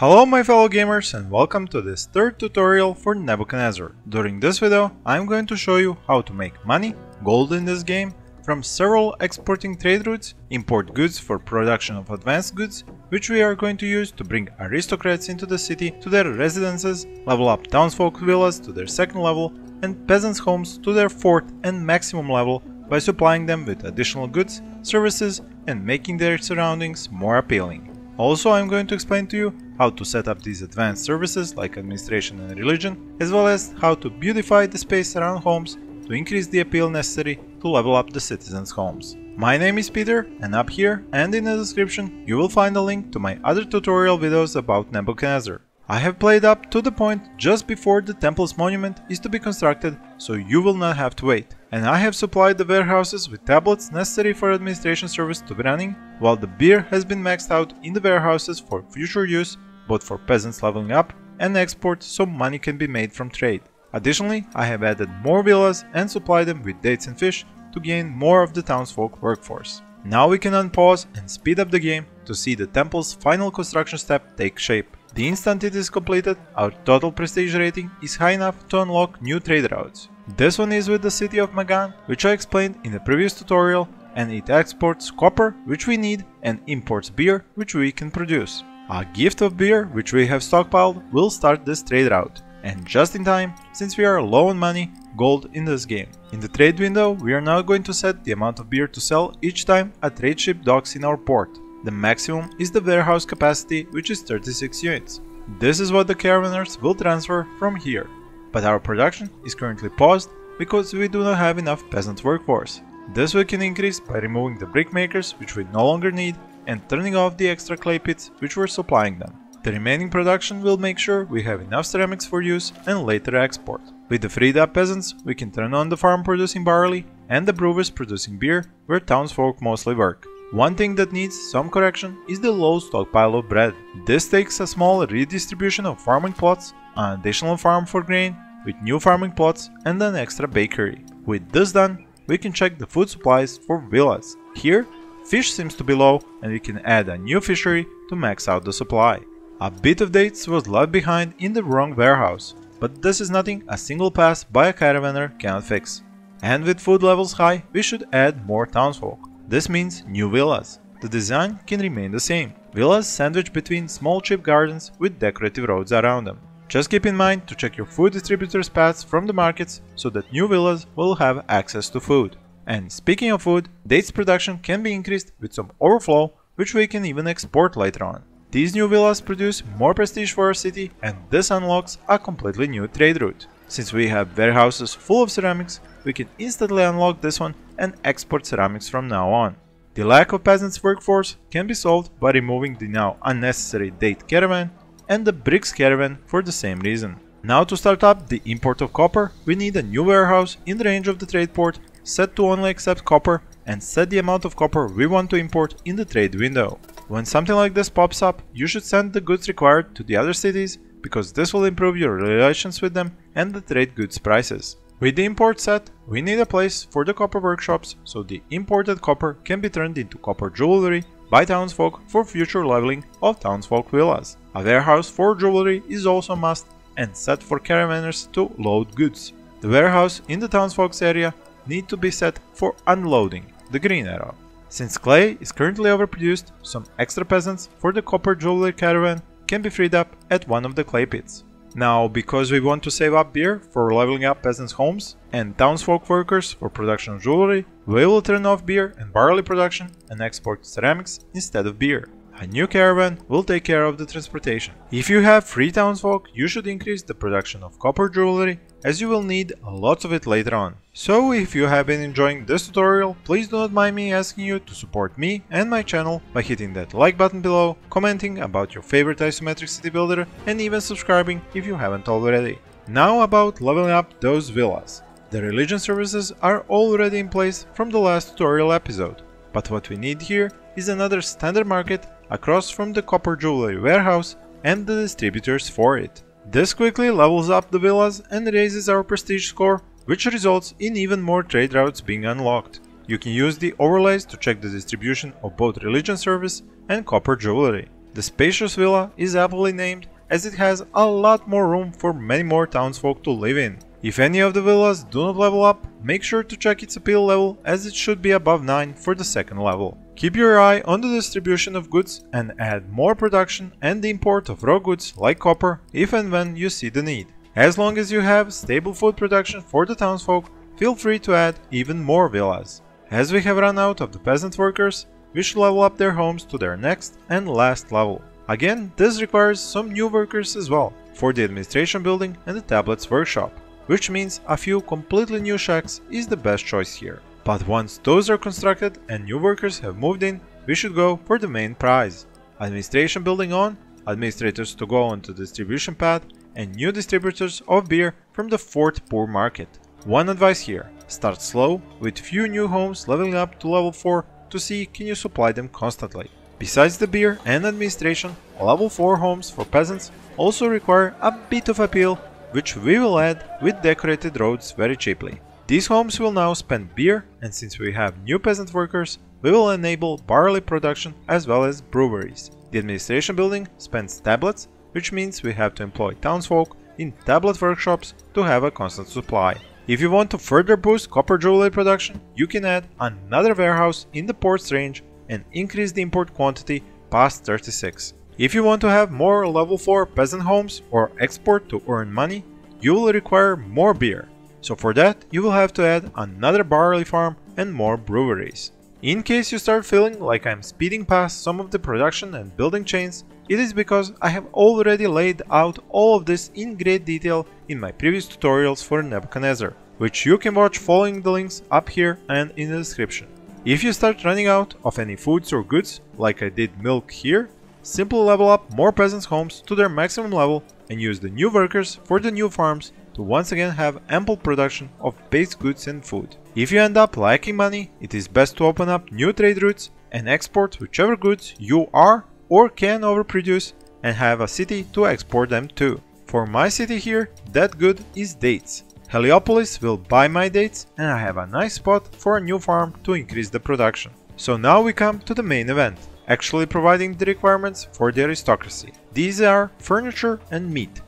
Hello my fellow gamers and welcome to this third tutorial for Nebuchadnezzar. During this video I'm going to show you how to make money, gold in this game, from several exporting trade routes, import goods for production of advanced goods, which we are going to use to bring aristocrats into the city to their residences, level up townsfolk villas to their second level, and peasants' homes to their fourth and maximum level by supplying them with additional goods, services, and making their surroundings more appealing. Also, I'm going to explain to you how to set up these advanced services like administration and religion, as well as how to beautify the space around homes to increase the appeal necessary to level up the citizens' homes. My name is Peter and up here and in the description you will find a link to my other tutorial videos about Nebuchadnezzar. I have played up to the point just before the temple's monument is to be constructed so you will not have to wait and I have supplied the warehouses with tablets necessary for administration service to be running, while the beer has been maxed out in the warehouses for future use, both for peasants leveling up and export so money can be made from trade. Additionally, I have added more villas and supplied them with dates and fish to gain more of the townsfolk workforce. Now we can unpause and speed up the game to see the temple's final construction step take shape. The instant it is completed, our total prestige rating is high enough to unlock new trade routes. This one is with the city of Magan, which I explained in the previous tutorial, and it exports copper, which we need, and imports beer, which we can produce. A gift of beer, which we have stockpiled, will start this trade route, and just in time, since we are low on money, gold in this game. In the trade window, we are now going to set the amount of beer to sell each time a trade ship docks in our port. The maximum is the warehouse capacity, which is 36 units. This is what the caravanners will transfer from here but our production is currently paused because we do not have enough peasant workforce. This we can increase by removing the brick makers which we no longer need and turning off the extra clay pits which were supplying them. The remaining production will make sure we have enough ceramics for use and later export. With the freed up peasants, we can turn on the farm producing barley and the brewers producing beer where townsfolk mostly work. One thing that needs some correction is the low stockpile of bread. This takes a small redistribution of farming plots, an additional farm for grain, with new farming plots and an extra bakery. With this done, we can check the food supplies for villas. Here, fish seems to be low and we can add a new fishery to max out the supply. A bit of dates was left behind in the wrong warehouse, but this is nothing a single pass by a caravaner cannot fix. And with food levels high, we should add more townsfolk. This means new villas. The design can remain the same. Villas sandwiched between small cheap gardens with decorative roads around them. Just keep in mind to check your food distributors paths from the markets so that new villas will have access to food. And speaking of food, dates production can be increased with some overflow which we can even export later on. These new villas produce more prestige for our city and this unlocks a completely new trade route. Since we have warehouses full of ceramics, we can instantly unlock this one and export ceramics from now on. The lack of peasants workforce can be solved by removing the now unnecessary date caravan and the bricks caravan for the same reason. Now to start up the import of copper, we need a new warehouse in the range of the trade port set to only accept copper and set the amount of copper we want to import in the trade window. When something like this pops up, you should send the goods required to the other cities because this will improve your relations with them and the trade goods prices. With the import set, we need a place for the copper workshops so the imported copper can be turned into copper jewelry by townsfolk for future leveling of townsfolk villas. A warehouse for jewelry is also a must and set for caravanners to load goods. The warehouse in the townsfolk's area need to be set for unloading, the green arrow. Since clay is currently overproduced, some extra peasants for the copper jewelry caravan can be freed up at one of the clay pits. Now, because we want to save up beer for leveling up peasants' homes and townsfolk workers for production of jewelry, we will turn off beer and barley production and export ceramics instead of beer. A new caravan will take care of the transportation. If you have free townsfolk, you should increase the production of copper jewelry as you will need lots of it later on. So if you have been enjoying this tutorial, please do not mind me asking you to support me and my channel by hitting that like button below, commenting about your favorite isometric city builder and even subscribing if you haven't already. Now about leveling up those villas. The religion services are already in place from the last tutorial episode, but what we need here is another standard market across from the copper jewelry warehouse and the distributors for it. This quickly levels up the villas and raises our prestige score, which results in even more trade routes being unlocked. You can use the overlays to check the distribution of both religion service and copper jewelry. The spacious villa is aptly named as it has a lot more room for many more townsfolk to live in. If any of the villas do not level up, make sure to check its appeal level as it should be above 9 for the second level. Keep your eye on the distribution of goods and add more production and the import of raw goods like copper if and when you see the need. As long as you have stable food production for the townsfolk, feel free to add even more villas. As we have run out of the peasant workers, we should level up their homes to their next and last level. Again, this requires some new workers as well, for the administration building and the tablets workshop, which means a few completely new shacks is the best choice here. But once those are constructed and new workers have moved in, we should go for the main prize. Administration building on, administrators to go on to distribution path, and new distributors of beer from the Fort Poor market. One advice here, start slow, with few new homes leveling up to level 4 to see can you supply them constantly. Besides the beer and administration, level 4 homes for peasants also require a bit of appeal, which we will add with decorated roads very cheaply. These homes will now spend beer, and since we have new peasant workers, we will enable barley production as well as breweries. The administration building spends tablets, which means we have to employ townsfolk in tablet workshops to have a constant supply. If you want to further boost copper jewelry production, you can add another warehouse in the ports range and increase the import quantity past 36. If you want to have more level 4 peasant homes or export to earn money, you will require more beer. So for that, you will have to add another barley farm and more breweries. In case you start feeling like I'm speeding past some of the production and building chains, it is because I have already laid out all of this in great detail in my previous tutorials for Nebuchadnezzar, which you can watch following the links up here and in the description. If you start running out of any foods or goods, like I did milk here, simply level up more peasants' homes to their maximum level and use the new workers for the new farms to once again have ample production of base goods and food. If you end up lacking money, it is best to open up new trade routes and export whichever goods you are or can overproduce and have a city to export them to. For my city here, that good is dates. Heliopolis will buy my dates and I have a nice spot for a new farm to increase the production. So now we come to the main event, actually providing the requirements for the aristocracy. These are furniture and meat.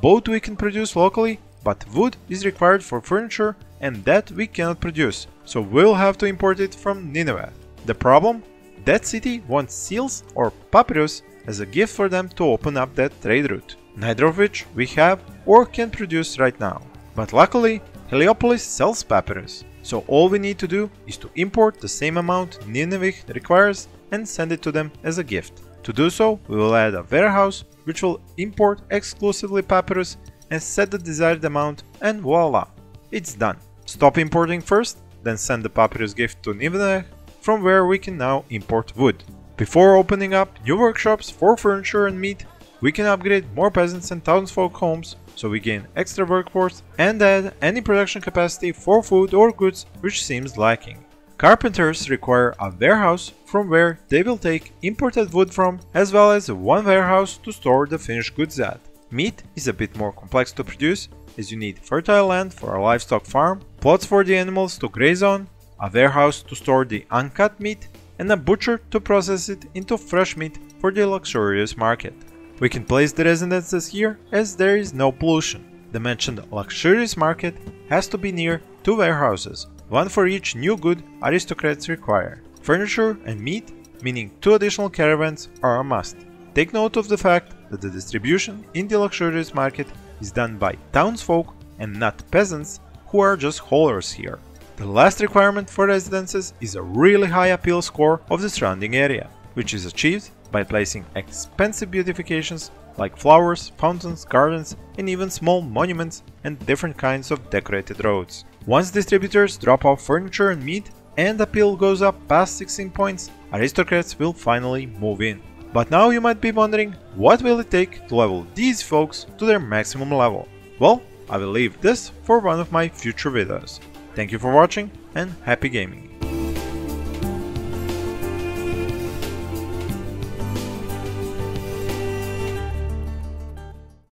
Both we can produce locally but wood is required for furniture and that we cannot produce, so we'll have to import it from Nineveh. The problem? That city wants seals or papyrus as a gift for them to open up that trade route, neither of which we have or can produce right now. But luckily, Heliopolis sells papyrus, so all we need to do is to import the same amount Nineveh requires and send it to them as a gift. To do so, we will add a warehouse which will import exclusively papyrus and set the desired amount and voila, it's done. Stop importing first, then send the papyrus gift to Nineveh, from where we can now import wood. Before opening up new workshops for furniture and meat, we can upgrade more peasants and townsfolk homes so we gain extra workforce and add any production capacity for food or goods which seems lacking. Carpenters require a warehouse from where they will take imported wood from as well as one warehouse to store the finished goods at. Meat is a bit more complex to produce as you need fertile land for a livestock farm, plots for the animals to graze on, a warehouse to store the uncut meat, and a butcher to process it into fresh meat for the luxurious market. We can place the residences here as there is no pollution. The mentioned luxurious market has to be near two warehouses, one for each new good aristocrats require. Furniture and meat, meaning two additional caravans, are a must. Take note of the fact that the distribution in the luxurious market is done by townsfolk and not peasants who are just haulers here. The last requirement for residences is a really high appeal score of the surrounding area, which is achieved by placing expensive beautifications like flowers, fountains, gardens, and even small monuments and different kinds of decorated roads. Once distributors drop off furniture and meat and appeal goes up past 16 points, aristocrats will finally move in. But now you might be wondering, what will it take to level these folks to their maximum level? Well, I will leave this for one of my future videos. Thank you for watching and happy gaming!